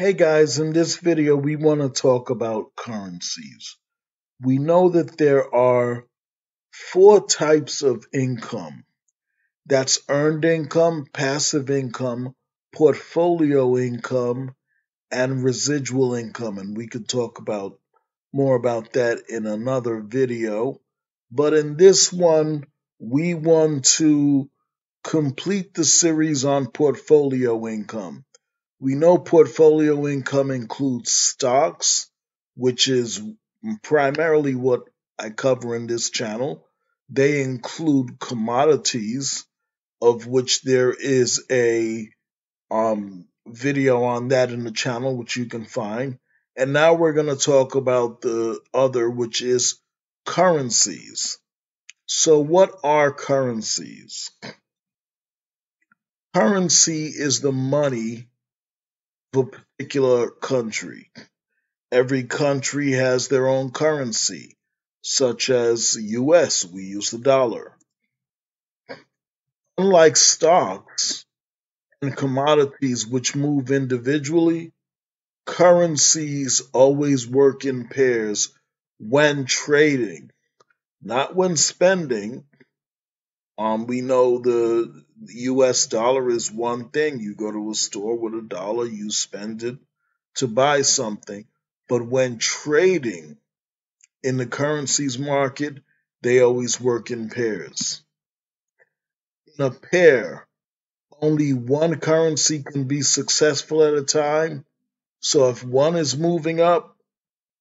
Hey guys, in this video we want to talk about currencies. We know that there are four types of income. That's earned income, passive income, portfolio income, and residual income. And we could talk about more about that in another video. But in this one, we want to complete the series on portfolio income. We know portfolio income includes stocks, which is primarily what I cover in this channel. They include commodities, of which there is a um, video on that in the channel, which you can find. And now we're going to talk about the other, which is currencies. So, what are currencies? Currency is the money of a particular country. Every country has their own currency, such as US, we use the dollar. Unlike stocks and commodities which move individually, currencies always work in pairs when trading, not when spending. Um, we know the US dollar is one thing. You go to a store with a dollar, you spend it to buy something. But when trading in the currencies market, they always work in pairs. In a pair, only one currency can be successful at a time. So if one is moving up,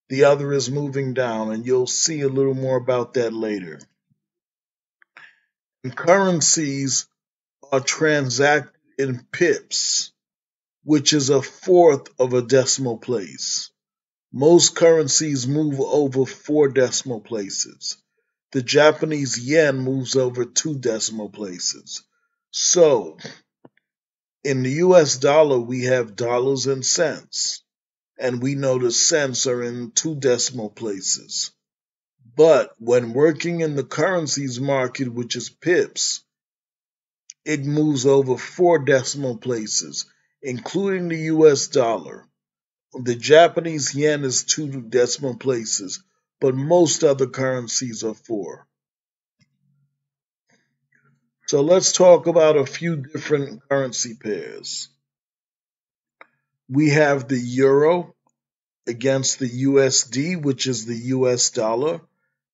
the other is moving down, and you'll see a little more about that later. And currencies are transacted in pips, which is a fourth of a decimal place. Most currencies move over four decimal places. The Japanese yen moves over two decimal places. So, in the US dollar, we have dollars and cents, and we know the cents are in two decimal places. But when working in the currencies market, which is pips, it moves over four decimal places, including the US dollar. The Japanese yen is two decimal places, but most other currencies are four. So let's talk about a few different currency pairs. We have the euro against the USD, which is the US dollar.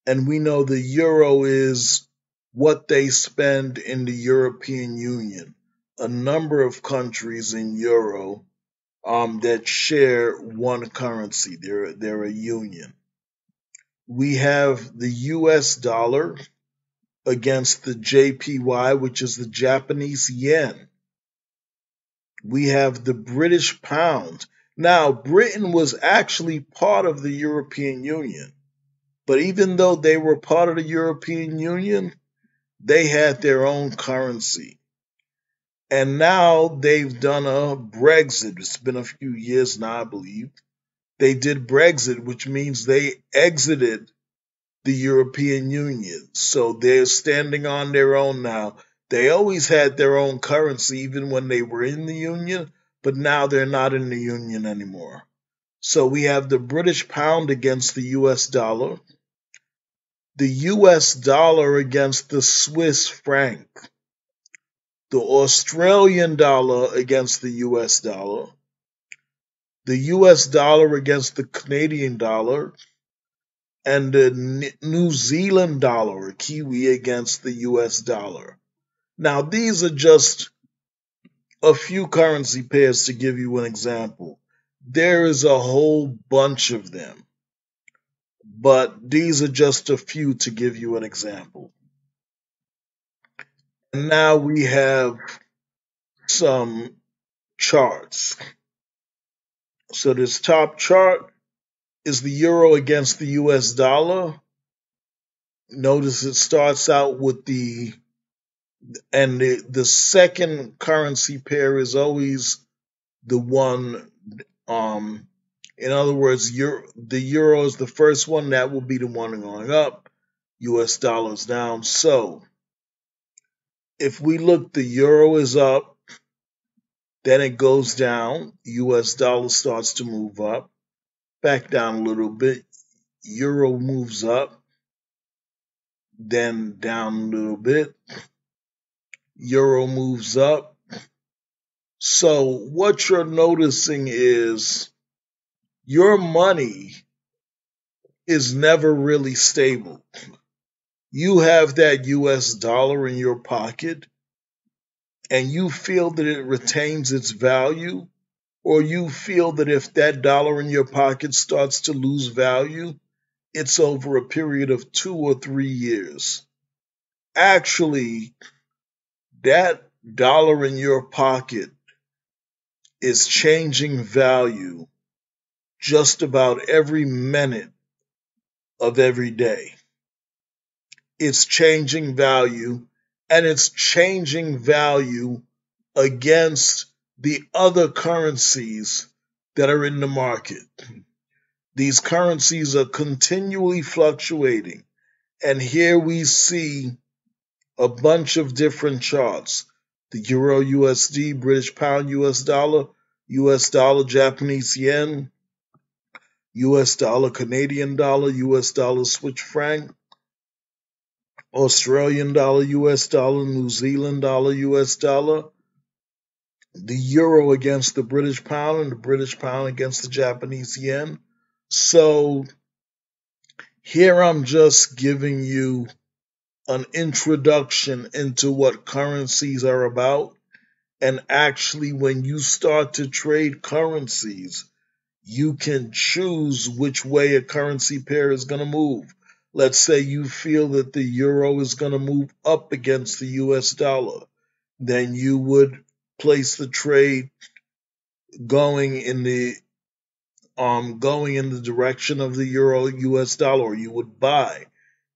And we know the euro is what they spend in the European Union. A number of countries in euro um, that share one currency. They're they're a union. We have the U.S. dollar against the JPY, which is the Japanese yen. We have the British pound. Now, Britain was actually part of the European Union, but even though they were part of the European Union, they had their own currency. And now they've done a Brexit. It's been a few years now, I believe. They did Brexit, which means they exited the European Union. So they're standing on their own now. They always had their own currency, even when they were in the Union, but now they're not in the Union anymore. So we have the British pound against the US dollar, the US dollar against the Swiss franc, the Australian dollar against the US dollar, the US dollar against the Canadian dollar, and the New Zealand dollar, Kiwi, against the US dollar. Now, these are just a few currency pairs to give you an example. There is a whole bunch of them but these are just a few to give you an example. And now we have some charts. So this top chart is the euro against the US dollar. Notice it starts out with the and the, the second currency pair is always the one um in other words, Euro, the euro is the first one, that will be the one going up, US dollars down. So if we look, the euro is up, Then it goes down. US dollar starts to move up, back down a little bit. Euro moves up, then down a little bit. Euro moves up. So what you're noticing is your money is never really stable. You have that US dollar in your pocket and you feel that it retains its value, or you feel that if that dollar in your pocket starts to lose value, it's over a period of two or three years. Actually, that dollar in your pocket is changing value just about every minute of every day. It's changing value and it's changing value against the other currencies that are in the market. These currencies are continually fluctuating. And here we see a bunch of different charts the Euro USD, British Pound US Dollar, US Dollar Japanese Yen, US Dollar Canadian Dollar, US Dollar Swiss Franc, Australian dollar, US dollar, New Zealand dollar, US dollar, the euro against the British pound, and the British pound against the Japanese yen. So here I'm just giving you an introduction into what currencies are about. And actually, when you start to trade currencies, you can choose which way a currency pair is going to move let's say you feel that the euro is going to move up against the US dollar, then you would place the trade going in the um going in the direction of the euro US dollar you would buy.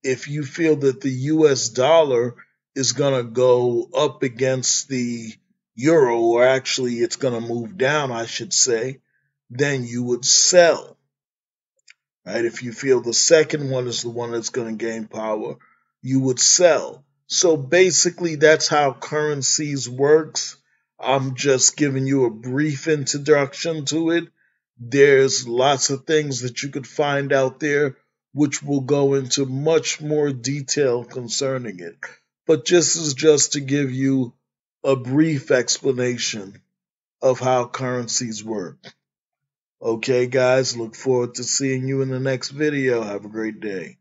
If you feel that the US dollar is going to go up against the euro or actually it's going to move down I should say, then you would sell. Right? If you feel the second one is the one that's going to gain power, you would sell. So basically, that's how currencies works. I'm just giving you a brief introduction to it. There's lots of things that you could find out there which will go into much more detail concerning it. But this is just to give you a brief explanation of how currencies work. Okay, guys, look forward to seeing you in the next video. Have a great day.